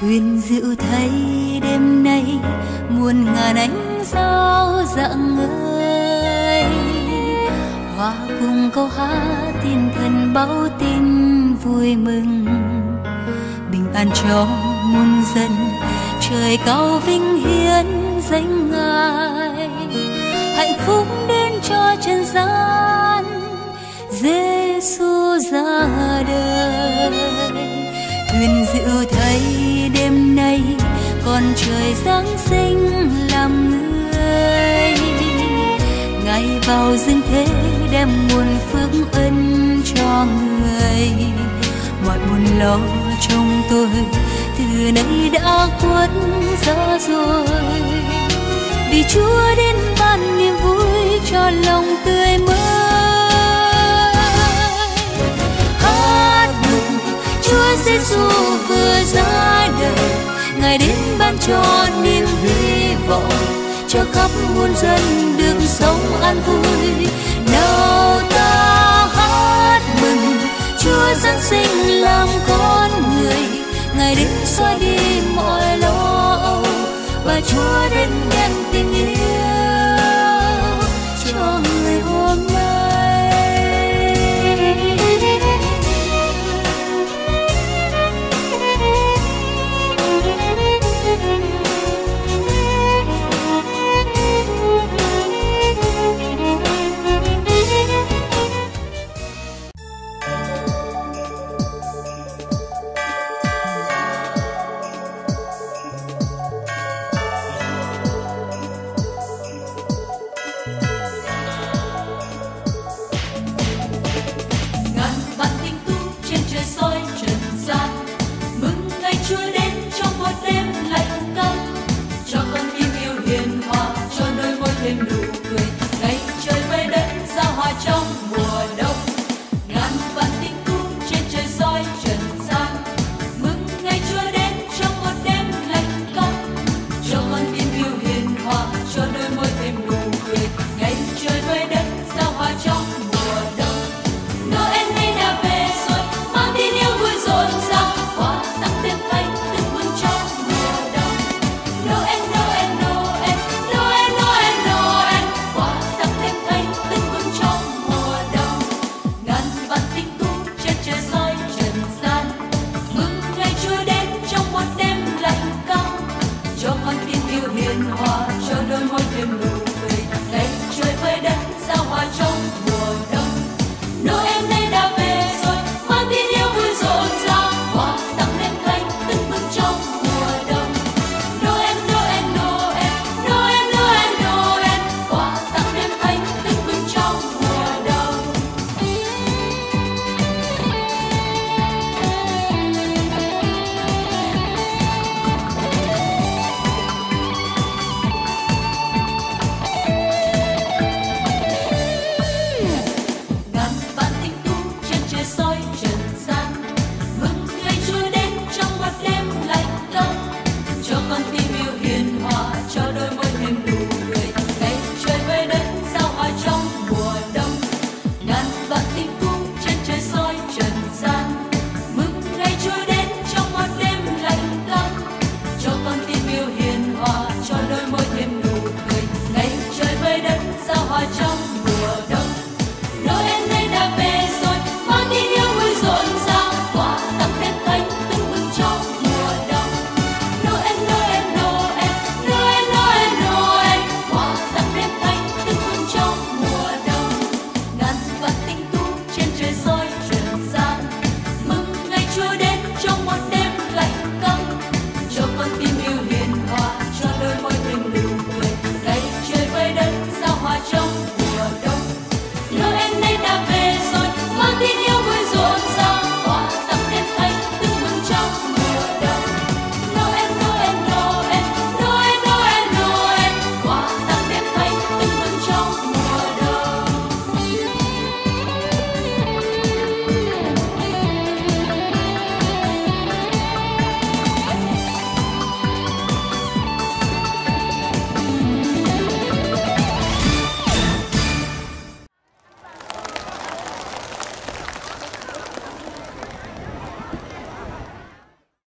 huyền diệu thấy đêm nay, muôn ngàn ánh sao rạng ngời. Hòa cùng câu hát thiên thần báo tin vui mừng. Bình an cho muôn dân, trời cao vinh hiến danh ngài. Hạnh phúc đến cho trần gian Giêsu ra đời thuyền dịu thấy đêm nay còn trời giáng sinh làm người. Ngày vào dương thế đem muôn phước ân cho người. Mọi buồn lo trong tôi từ nay đã khuất xa rồi. Vì chúa đến ban niềm vui cho lòng. Ngài đến ban cho niềm hy vọng, cho khắp muôn dân được sống an vui. Nào ta hát mừng, chúa giáng sinh làm con người. Ngài đến xóa đi mọi lo âu, và chúa đến đem